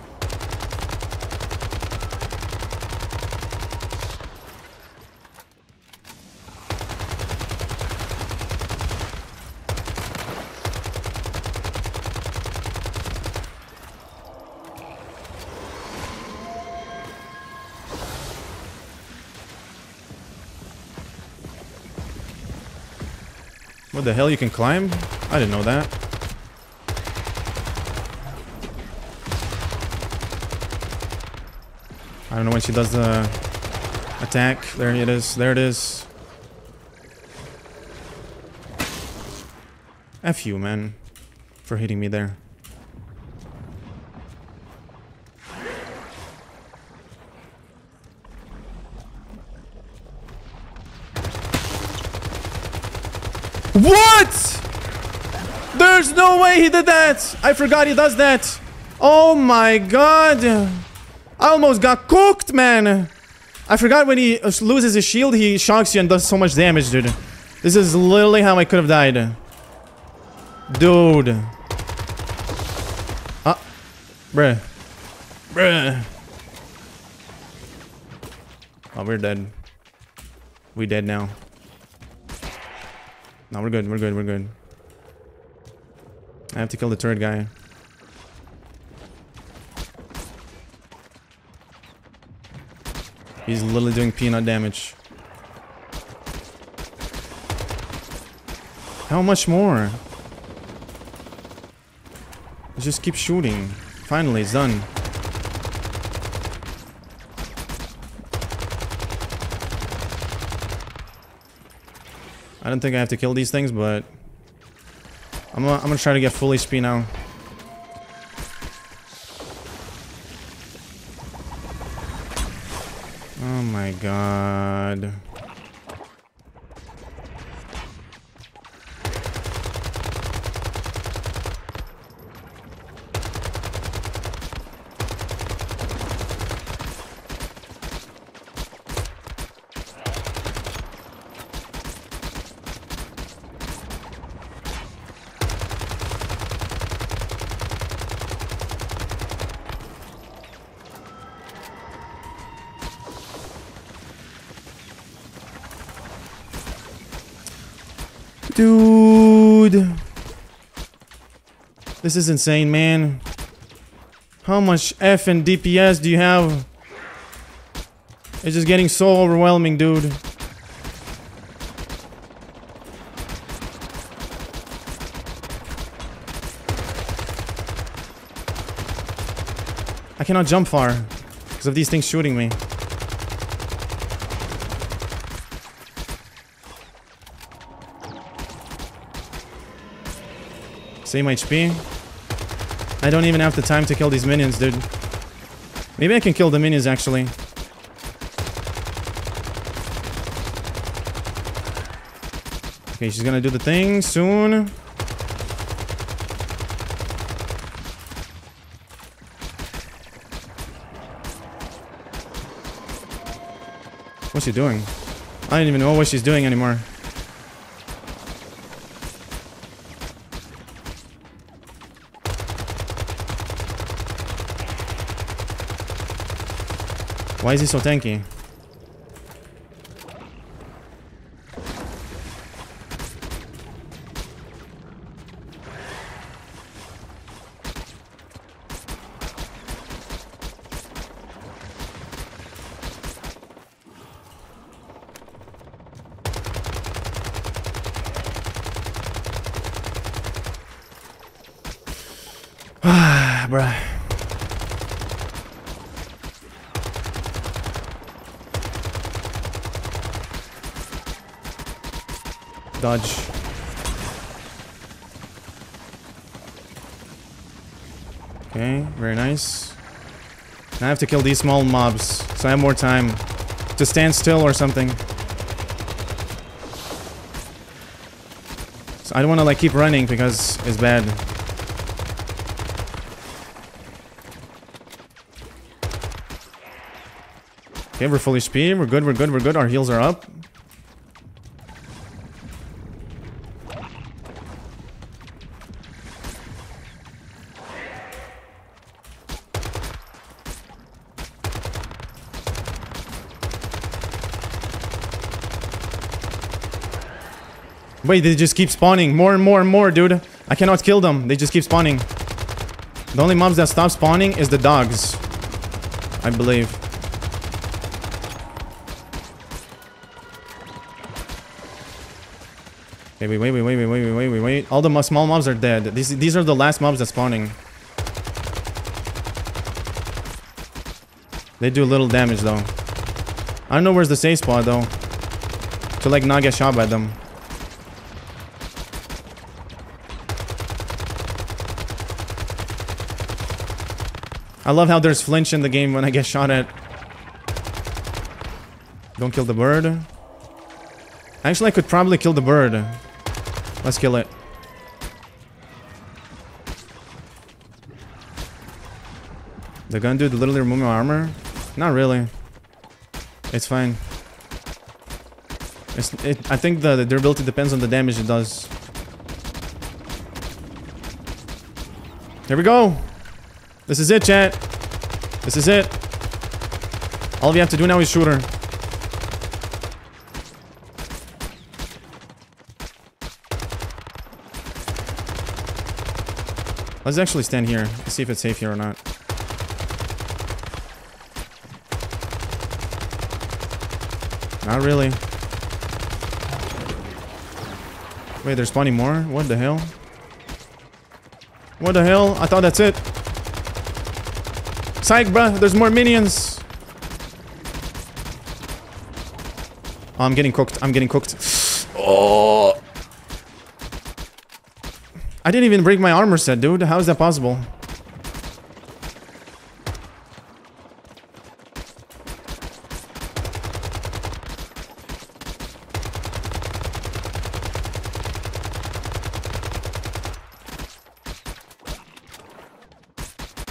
The hell, you can climb? I didn't know that. I don't know when she does the attack. There it is. There it is. F you, man. For hitting me there. What? There's no way he did that. I forgot he does that. Oh my god. I almost got cooked, man. I forgot when he uh, loses his shield, he shocks you and does so much damage, dude. This is literally how I could have died. Dude. Ah. Bruh. Bruh. Oh, we're dead. We dead now. No, we're good, we're good, we're good. I have to kill the turret guy. He's literally doing peanut damage. How much more? Just keep shooting. Finally, it's done. I don't think I have to kill these things, but I'm gonna, I'm gonna try to get full HP now. Oh my god. Dude. This is insane, man. How much F and DPS do you have? It's just getting so overwhelming, dude. I cannot jump far because of these things shooting me. Same HP. I don't even have the time to kill these minions, dude. Maybe I can kill the minions, actually. Okay, she's gonna do the thing soon. What's she doing? I don't even know what she's doing anymore. Why is he so tanky? Okay, very nice. Now I have to kill these small mobs, so I have more time to stand still or something. So I don't want to like keep running because it's bad. Okay, we're fully speed. We're good, we're good, we're good. Our heals are up. Wait, they just keep spawning. More and more and more, dude. I cannot kill them. They just keep spawning. The only mobs that stop spawning is the dogs. I believe. Wait, wait, wait, wait, wait, wait, wait, wait, wait. All the small mobs are dead. These, these are the last mobs that spawning. They do little damage though. I don't know where's the safe spot though. To like not get shot by them. I love how there's flinch in the game when I get shot at. Don't kill the bird. Actually, I could probably kill the bird. Let's kill it. The gun dude literally remove my armor? Not really. It's fine. It's, it, I think the, the durability depends on the damage it does. Here we go. This is it, chat. This is it. All we have to do now is shoot her. Let's actually stand here. Let's see if it's safe here or not. Not really. Wait, there's plenty more? What the hell? What the hell? I thought that's it. Psych, bruh. There's more minions. Oh, I'm getting cooked. I'm getting cooked. Oh. I didn't even break my armor set, dude. How is that possible?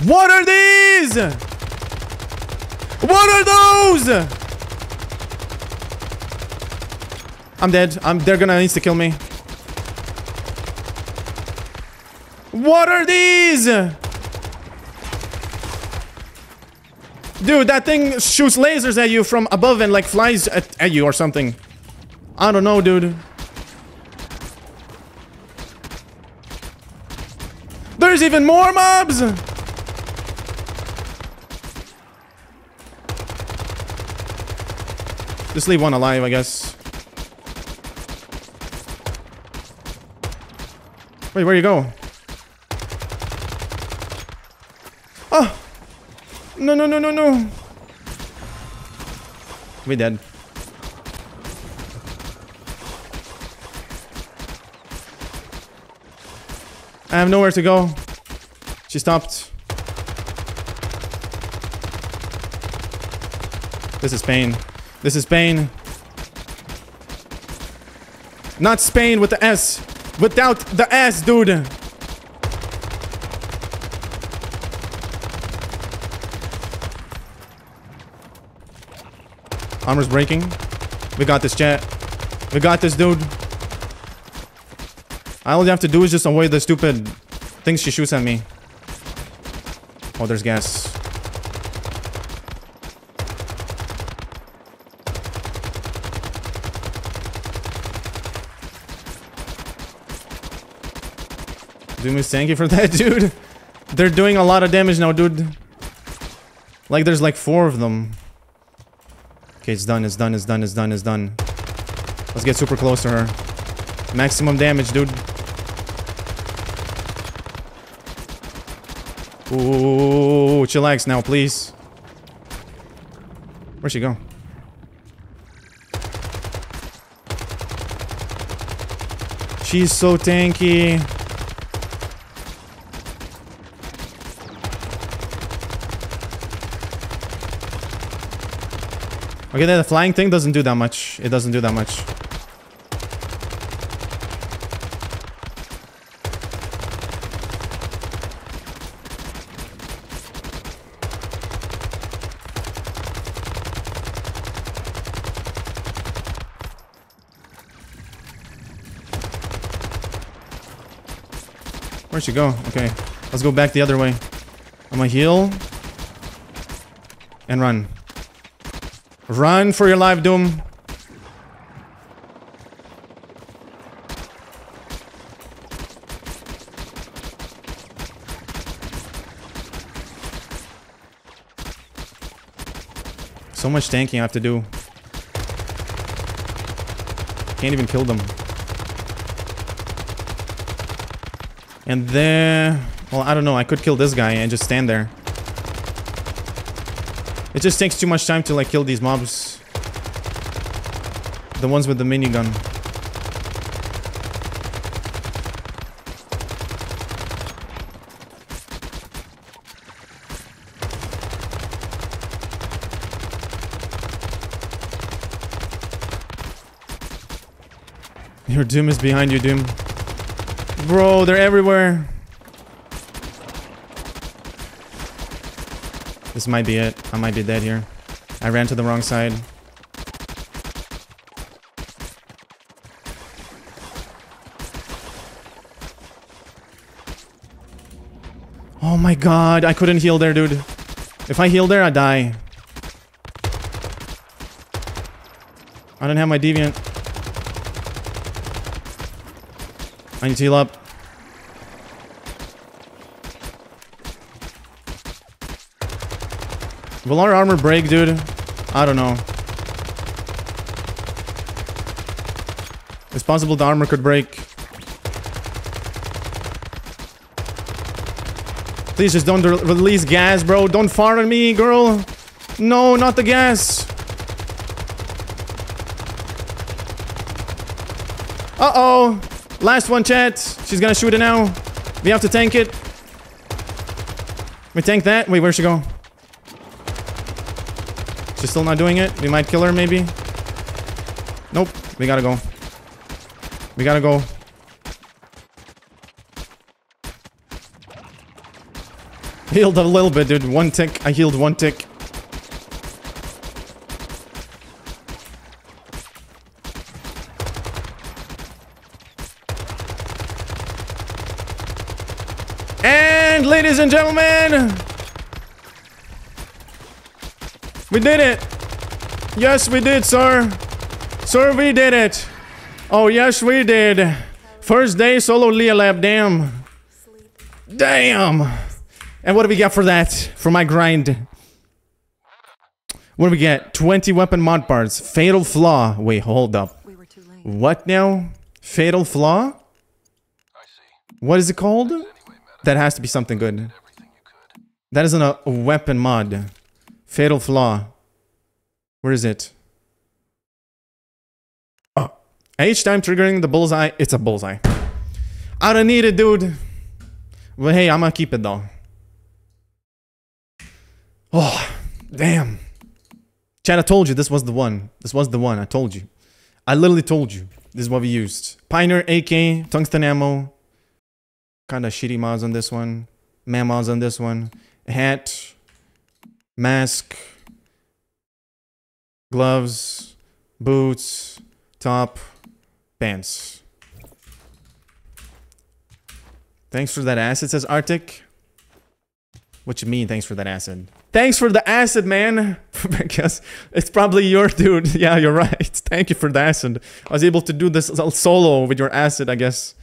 What are What are those? I'm dead. I'm they're gonna insta kill me. What are these? Dude, that thing shoots lasers at you from above and like flies at, at you or something. I don't know, dude. There's even more mobs! Just leave one alive, I guess. Wait, where you go? Oh! No, no, no, no, no! We dead. I have nowhere to go. She stopped. This is pain. This is Spain. Not Spain with the S. Without the S, dude. Armor's breaking. We got this, chat. We got this, dude. All you have to do is just avoid the stupid things she shoots at me. Oh, there's gas. You for that, dude. They're doing a lot of damage now, dude. Like, there's like four of them. Okay, it's done, it's done, it's done, it's done, it's done. Let's get super close to her. Maximum damage, dude. Ooh, chillax now, please. Where'd she go? She's so tanky. Okay, the flying thing doesn't do that much. It doesn't do that much. Where'd she go? Okay, let's go back the other way. I'm gonna heal. And run. Run for your life, Doom. So much tanking I have to do. Can't even kill them. And then... Well, I don't know. I could kill this guy and just stand there. It just takes too much time to like kill these mobs. The ones with the minigun. Your Doom is behind you, Doom. Bro, they're everywhere. This might be it. I might be dead here. I ran to the wrong side. Oh my god, I couldn't heal there, dude. If I heal there, I die. I don't have my deviant. I need to heal up. Will our armor break, dude? I don't know. It's possible the armor could break. Please just don't re release gas, bro. Don't fart on me, girl. No, not the gas. Uh-oh. Last one, chat. She's gonna shoot it now. We have to tank it. We tank that. Wait, where'd she go? She's still not doing it. We might kill her, maybe. Nope. We gotta go. We gotta go. Healed a little bit, dude. One tick. I healed one tick. And ladies and gentlemen, we did it. Yes, we did, sir. Sir, we did it. Oh, yes, we did. First day solo Lea lab. Damn. Damn. And what do we get for that? For my grind. What do we get? 20 weapon mod parts. Fatal flaw. Wait, hold up. We were too late. What now? Fatal flaw? What is it called? That has to be something good. That isn't a weapon mod. Fatal flaw. Where is it? Oh. Each time triggering the bullseye, it's a bullseye. I don't need it, dude. But hey, I'm gonna keep it though. Oh, damn. Chad, I told you this was the one. This was the one. I told you. I literally told you. This is what we used. Pioneer AK, tungsten ammo. Kind of shitty mods on this one. Man mods on this one. Hat. Mask. Gloves. Boots. Top. Pants. Thanks for that acid, says Arctic. What you mean, thanks for that acid? Thanks for the acid, man. because it's probably your dude. Yeah, you're right. Thank you for the acid. I was able to do this solo with your acid, I guess.